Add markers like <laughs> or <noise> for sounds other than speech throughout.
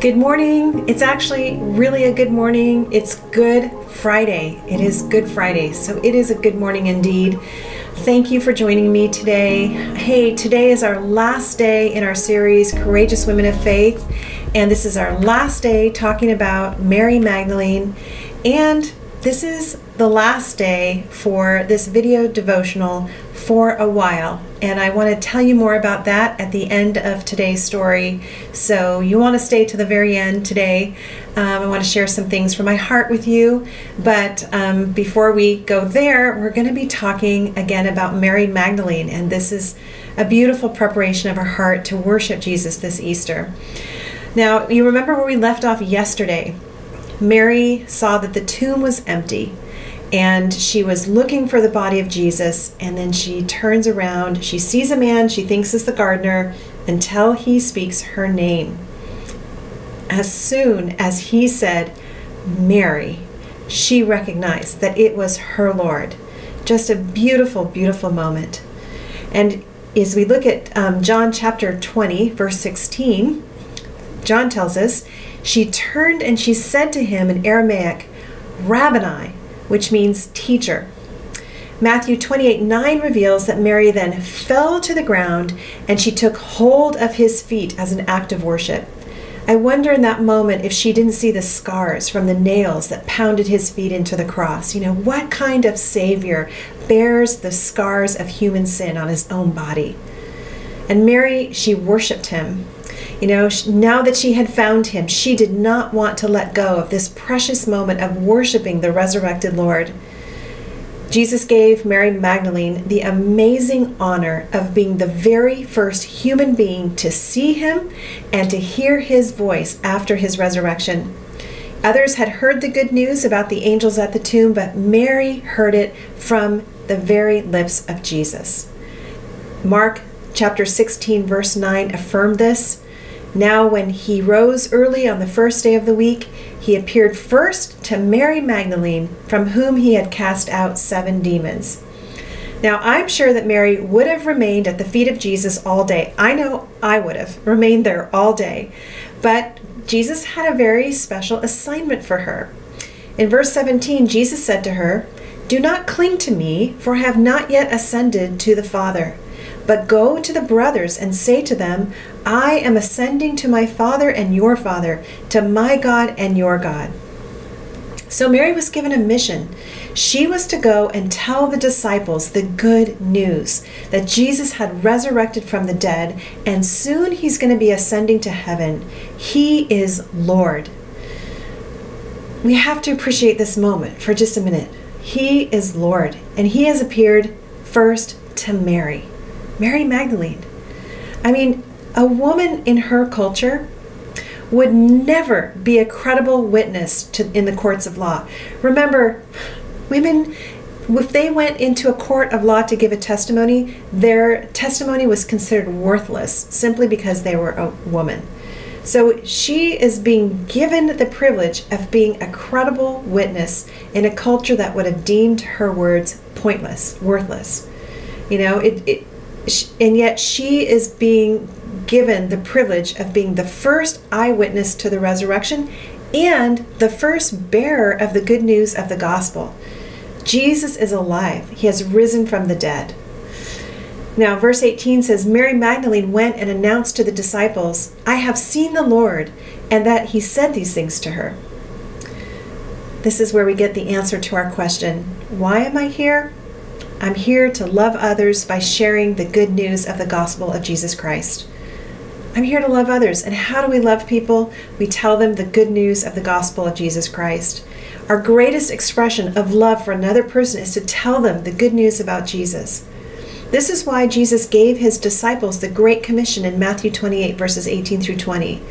Good morning. It's actually really a good morning. It's Good Friday. It is Good Friday, so it is a good morning indeed. Thank you for joining me today. Hey, today is our last day in our series, Courageous Women of Faith, and this is our last day talking about Mary Magdalene. And this is the last day for this video devotional for a while. And I want to tell you more about that at the end of today's story. So you want to stay to the very end today. Um, I want to share some things from my heart with you. But um, before we go there, we're going to be talking again about Mary Magdalene. And this is a beautiful preparation of our heart to worship Jesus this Easter. Now, you remember where we left off yesterday. Mary saw that the tomb was empty and she was looking for the body of Jesus. And then she turns around, she sees a man she thinks is the gardener until he speaks her name. As soon as he said, Mary, she recognized that it was her Lord. Just a beautiful, beautiful moment. And as we look at um, John chapter 20, verse 16, John tells us, she turned and she said to him in Aramaic, Rabboni, which means teacher. Matthew 28 9 reveals that Mary then fell to the ground and she took hold of his feet as an act of worship. I wonder in that moment if she didn't see the scars from the nails that pounded his feet into the cross. You know, what kind of Savior bears the scars of human sin on his own body? And Mary, she worshiped him. You know, now that she had found him, she did not want to let go of this precious moment of worshiping the resurrected Lord. Jesus gave Mary Magdalene the amazing honor of being the very first human being to see him and to hear his voice after his resurrection. Others had heard the good news about the angels at the tomb, but Mary heard it from the very lips of Jesus. Mark chapter 16, verse 9 affirmed this. Now, when he rose early on the first day of the week, he appeared first to Mary Magdalene, from whom he had cast out seven demons. Now, I'm sure that Mary would have remained at the feet of Jesus all day. I know I would have remained there all day. But Jesus had a very special assignment for her. In verse 17, Jesus said to her, Do not cling to me, for I have not yet ascended to the Father. But go to the brothers and say to them, I am ascending to my Father and your Father, to my God and your God. So Mary was given a mission. She was to go and tell the disciples the good news that Jesus had resurrected from the dead, and soon he's going to be ascending to heaven. He is Lord. We have to appreciate this moment for just a minute. He is Lord, and he has appeared first to Mary. Mary Magdalene. I mean, a woman in her culture would never be a credible witness to, in the courts of law. Remember, women, if they went into a court of law to give a testimony, their testimony was considered worthless simply because they were a woman. So she is being given the privilege of being a credible witness in a culture that would have deemed her words pointless, worthless. You know, it, it and yet she is being given the privilege of being the first eyewitness to the resurrection and the first bearer of the good news of the gospel. Jesus is alive, he has risen from the dead. Now, verse 18 says Mary Magdalene went and announced to the disciples, I have seen the Lord, and that he said these things to her. This is where we get the answer to our question Why am I here? I'm here to love others by sharing the good news of the gospel of Jesus Christ. I'm here to love others. And how do we love people? We tell them the good news of the gospel of Jesus Christ. Our greatest expression of love for another person is to tell them the good news about Jesus. This is why Jesus gave his disciples the Great Commission in Matthew 28, verses 18 through 20.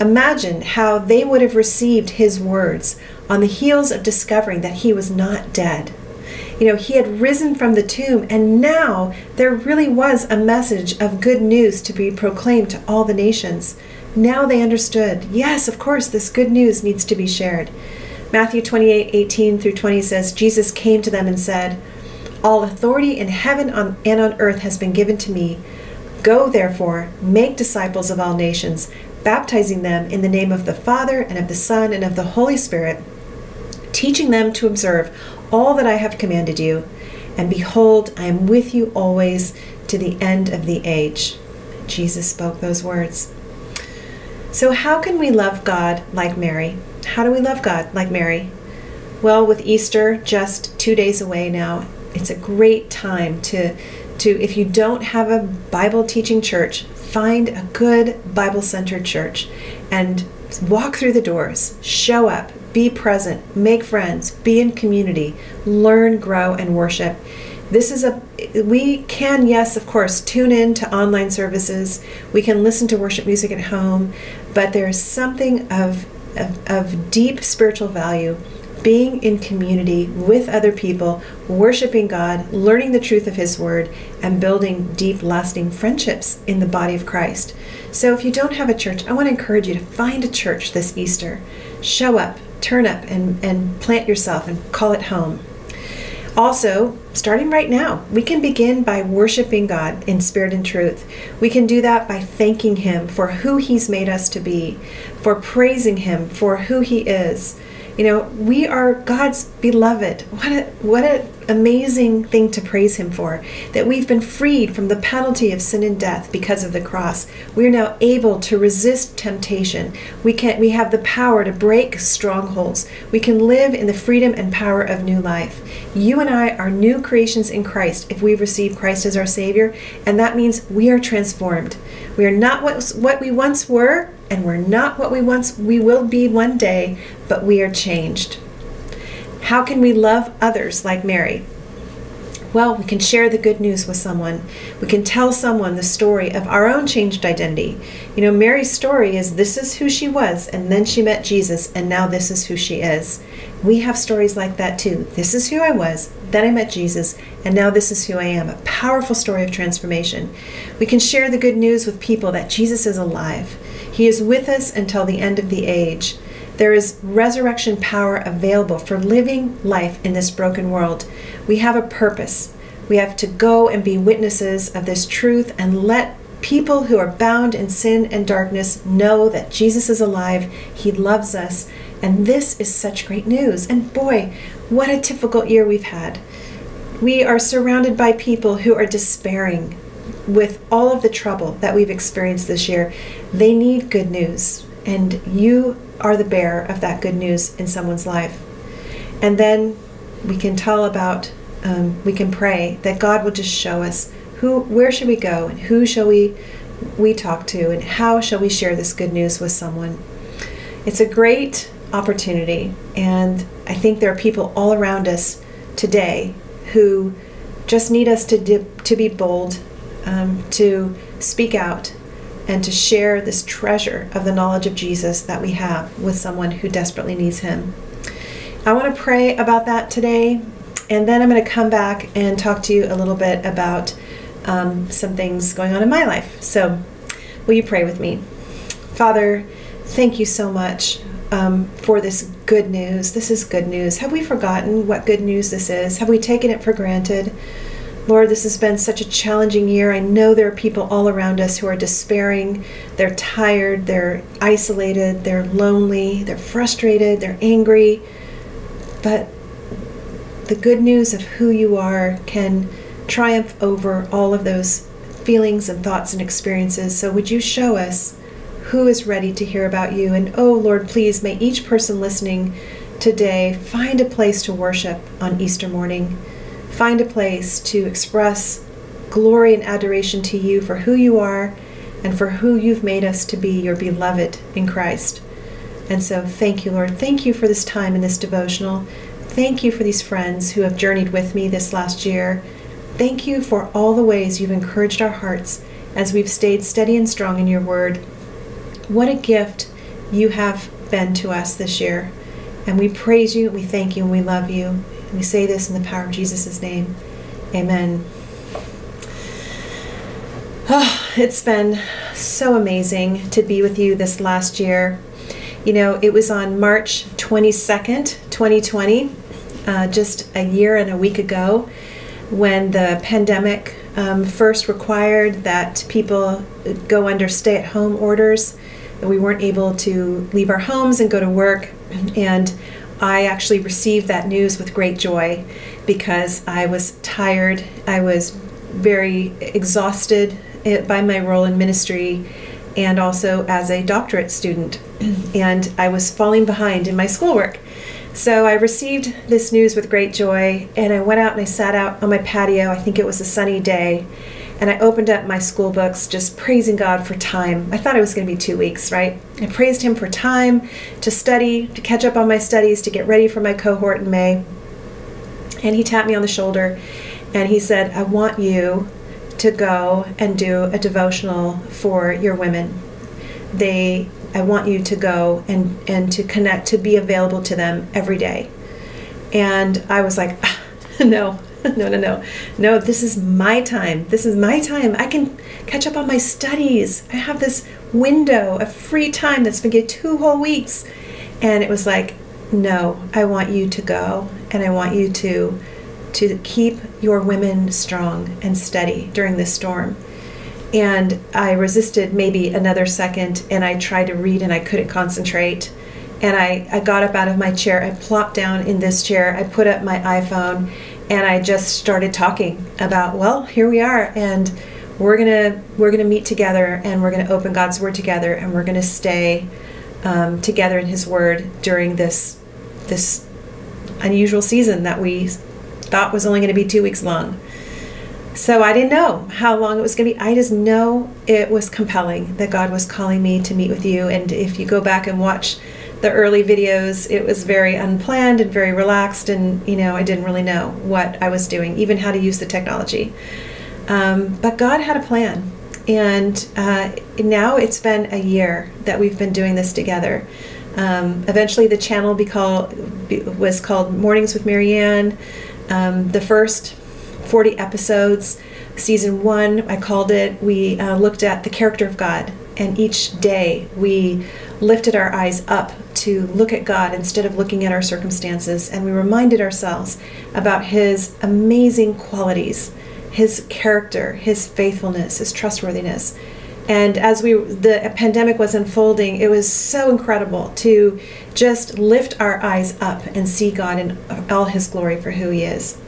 Imagine how they would have received his words on the heels of discovering that he was not dead you know, he had risen from the tomb, and now there really was a message of good news to be proclaimed to all the nations. Now they understood, yes, of course, this good news needs to be shared. Matthew 28 18 through 20 says, Jesus came to them and said, All authority in heaven and on earth has been given to me. Go, therefore, make disciples of all nations, baptizing them in the name of the Father and of the Son and of the Holy Spirit, teaching them to observe all that I have commanded you. And behold, I am with you always to the end of the age. Jesus spoke those words. So, how can we love God like Mary? How do we love God like Mary? Well, with Easter just two days away now, it's a great time to, to if you don't have a Bible teaching church, find a good Bible centered church and walk through the doors, show up, be present, make friends, be in community, learn, grow, and worship. This is a, we can, yes, of course, tune in to online services. We can listen to worship music at home, but there's something of, of, of deep spiritual value being in community with other people, worshiping God, learning the truth of His Word, and building deep, lasting friendships in the body of Christ. So, if you don't have a church, I want to encourage you to find a church this Easter. Show up, turn up, and, and plant yourself and call it home. Also, starting right now, we can begin by worshiping God in spirit and truth. We can do that by thanking Him for who He's made us to be, for praising Him for who He is you know, we are God's beloved. What a what an amazing thing to praise him for. That we've been freed from the penalty of sin and death because of the cross. We are now able to resist temptation. We can we have the power to break strongholds. We can live in the freedom and power of new life. You and I are new creations in Christ if we receive Christ as our savior, and that means we are transformed. We are not what what we once were, and we're not what we once we will be one day, but we are changed. How can we love others like Mary? Well, we can share the good news with someone. We can tell someone the story of our own changed identity. You know, Mary's story is this is who she was, and then she met Jesus, and now this is who she is. We have stories like that too. This is who I was, then I met Jesus, and now this is who I am. A powerful story of transformation. We can share the good news with people that Jesus is alive. He is with us until the end of the age. There is resurrection power available for living life in this broken world. We have a purpose. We have to go and be witnesses of this truth and let people who are bound in sin and darkness know that Jesus is alive, He loves us, and this is such great news. And boy, what a difficult year we've had. We are surrounded by people who are despairing with all of the trouble that we've experienced this year, they need good news. And you are the bearer of that good news in someone's life. And then we can tell about, um, we can pray that God will just show us who, where should we go, and who shall we, we talk to, and how shall we share this good news with someone. It's a great opportunity, and I think there are people all around us today who just need us to, dip, to be bold um, to speak out and to share this treasure of the knowledge of Jesus that we have with someone who desperately needs Him. I want to pray about that today, and then I'm going to come back and talk to you a little bit about um, some things going on in my life. So, will you pray with me? Father, thank you so much um, for this good news. This is good news. Have we forgotten what good news this is? Have we taken it for granted? Lord, this has been such a challenging year. I know there are people all around us who are despairing. They're tired, they're isolated, they're lonely, they're frustrated, they're angry. But the good news of who you are can triumph over all of those feelings and thoughts and experiences. So, would you show us who is ready to hear about you? And oh, Lord, please may each person listening today find a place to worship on Easter morning find a place to express glory and adoration to you for who you are and for who you've made us to be, your beloved in Christ. And so, thank you, Lord. Thank you for this time in this devotional. Thank you for these friends who have journeyed with me this last year. Thank you for all the ways you've encouraged our hearts as we've stayed steady and strong in your word. What a gift you have been to us this year. And we praise you, we thank you, and we love you. We say this in the power of Jesus' name. Amen. Oh, it's been so amazing to be with you this last year. You know, it was on March 22nd, 2020, uh, just a year and a week ago, when the pandemic um, first required that people go under stay at home orders. we weren't able to leave our homes and go to work. And I actually received that news with great joy because I was tired. I was very exhausted eh, by my role in ministry and also as a doctorate student. <clears throat> And I was falling behind in my schoolwork. So I received this news with great joy, and I went out and I sat out on my patio. I think it was a sunny day, and I opened up my school books, just praising God for time. I thought it was going to be two weeks, right? I praised Him for time to study, to catch up on my studies, to get ready for my cohort in May. And He tapped me on the shoulder, and He said, I want you to go and do a devotional for your women. They I want you to go and, and to connect, to be available to them every day. And I was like, <laughs> no, <laughs> no, no, no. No, this is my time. This is my time. I can catch up on my studies. I have this window of free time that's been get two whole weeks. And it was like, no, I want you to go and I want you to to keep your women strong and steady during this storm and I resisted maybe another second and I tried to read and I couldn't concentrate. And I, I got up out of my chair, I plopped down in this chair, I put up my iPhone, and I just started talking about, well, here we are, and we're gonna we're gonna meet together and we're gonna open God's Word together and we're gonna stay um, together in His Word during this this unusual season that we thought was only going to be two weeks long. So I didn't know how long it was going to be. I just know it was compelling that God was calling me to meet with you. And if you go back and watch the early videos, it was very unplanned and very relaxed. And, you know, I didn't really know what I was doing, even how to use the technology. Um, but God had a plan. And uh, now it's been a year that we've been doing this together. Um, eventually, the channel be called, be, was called Mornings with Mary Ann. Um, the first 40 episodes. Season one, I called it, we uh, looked at the character of God. And each day we lifted our eyes up to look at God instead of looking at our circumstances. And we reminded ourselves about His amazing qualities, His character, His faithfulness, His trustworthiness. And as we the pandemic was unfolding, it was so incredible to just lift our eyes up and see God in all His glory for who He is.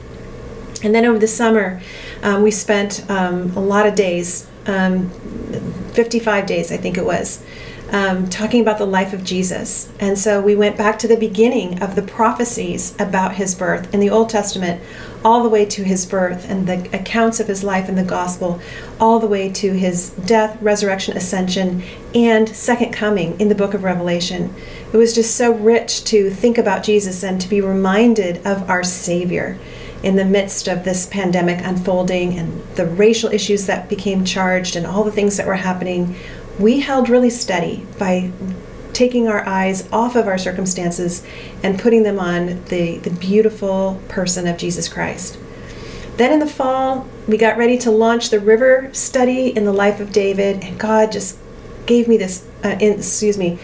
And then over the summer, um, we spent um, a lot of days, um, 55 days, I think it was, um, talking about the life of Jesus. And so we went back to the beginning of the prophecies about his birth in the Old Testament, all the way to his birth and the accounts of his life in the gospel, all the way to his death, resurrection, ascension, and second coming in the book of Revelation. It was just so rich to think about Jesus and to be reminded of our Savior in the midst of this pandemic unfolding and the racial issues that became charged and all the things that were happening, we held really steady by taking our eyes off of our circumstances and putting them on the, the beautiful person of Jesus Christ. Then in the fall, we got ready to launch the river study in the life of David, and God just gave me this, uh, in, excuse me,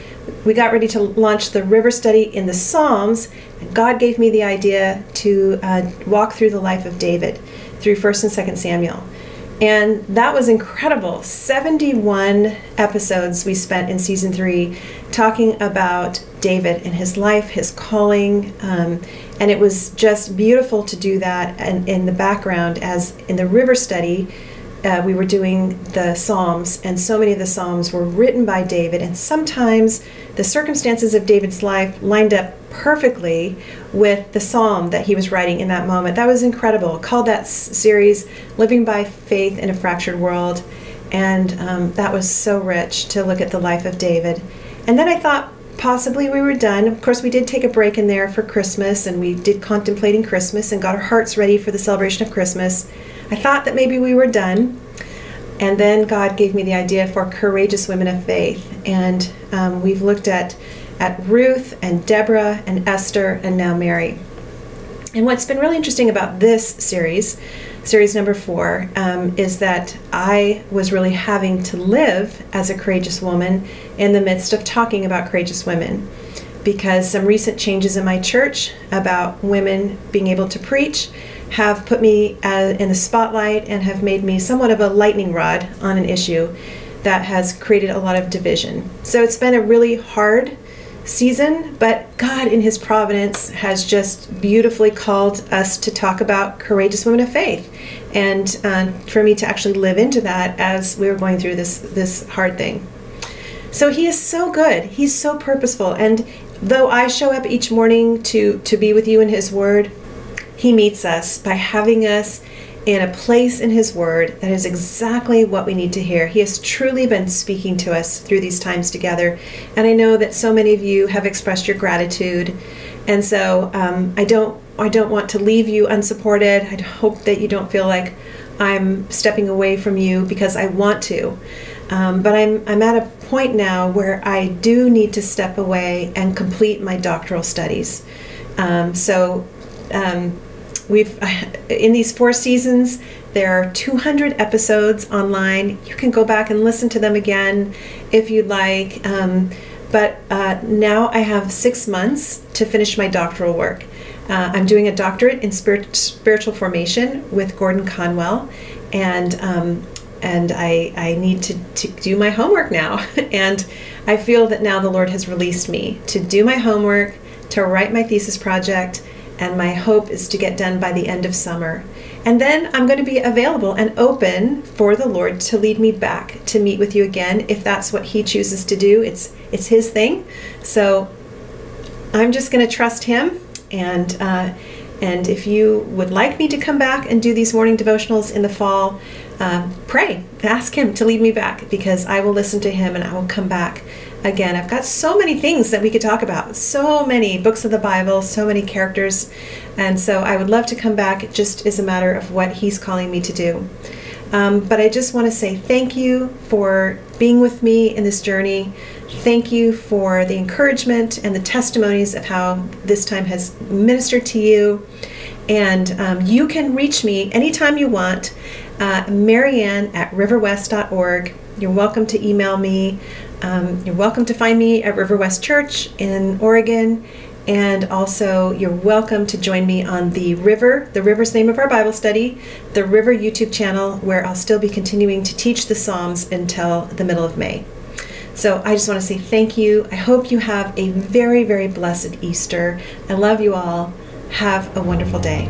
we got ready to launch the river study in the Psalms. And God gave me the idea to uh, walk through the life of David through 1st and 2nd Samuel. And that was incredible. 71 episodes we spent in season three talking about David and his life, his calling. Um, and it was just beautiful to do that and in the background as in the river study uh, we were doing the Psalms, and so many of the Psalms were written by David, and sometimes the circumstances of David's life lined up perfectly with the psalm that he was writing in that moment. That was incredible. Called that series Living by Faith in a Fractured World, and um, that was so rich to look at the life of David. And then I thought, possibly we were done. Of course, we did take a break in there for Christmas and we did contemplating Christmas and got our hearts ready for the celebration of Christmas. I thought that maybe we were done. And then God gave me the idea for courageous women of faith. And um, we've looked at, at Ruth and Deborah and Esther and now Mary. And what's been really interesting about this series, series number four, um, is that I was really having to live as a courageous woman in the midst of talking about courageous women. Because some recent changes in my church about women being able to preach have put me uh, in the spotlight and have made me somewhat of a lightning rod on an issue that has created a lot of division. So it's been a really hard season, but God, in His providence, has just beautifully called us to talk about courageous women of faith, and uh, for me to actually live into that as we were going through this this hard thing. So He is so good. He's so purposeful, and though I show up each morning to to be with you in His Word, He meets us by having us in a place in His Word that is exactly what we need to hear. He has truly been speaking to us through these times together. And I know that so many of you have expressed your gratitude. And so um, I don't I don't want to leave you unsupported. I hope that you don't feel like I'm stepping away from you because I want to. Um, but I'm, I'm at a point now where I do need to step away and complete my doctoral studies. Um, so um, we've <laughs> in these four seasons there are 200 episodes online. You can go back and listen to them again if you'd like um, but uh, now i have six months to finish my doctoral work. Uh, i'm doing a doctorate in spirit, spiritual formation with Gordon-Conwell and um, and I, I need to, to do my homework now. <laughs> And i feel that now the lord has released me to do my homework to write my thesis project and my hope is to get done by the end of summer. And then I'm going to be available and open for the Lord to lead me back to meet with you again if that's what He chooses to do. It's it's His thing. So I'm just going to trust Him and. Uh, and if you would like me to come back and do these morning devotionals in the fall, uh, pray, ask Him to lead me back because I will listen to Him and I will come back again. I've got so many things that we could talk about, so many books of the Bible, so many characters. And so I would love to come back just as a matter of what He's calling me to do. Um, but I just want to say thank you for being with me in this journey. Thank you for the encouragement and the testimonies of how this time has ministered to you. And um, you can reach me anytime you want, uh, Marianne at riverwest.org. You're welcome to email me. Um, you're welcome to find me at River West Church in Oregon. And also, you're welcome to join me on the River, the River's name of our Bible study, the River YouTube channel, where I'll still be continuing to teach the Psalms until the middle of May. So I just want to say thank you. I hope you have a very, very blessed Easter. I love you all. Have a wonderful day.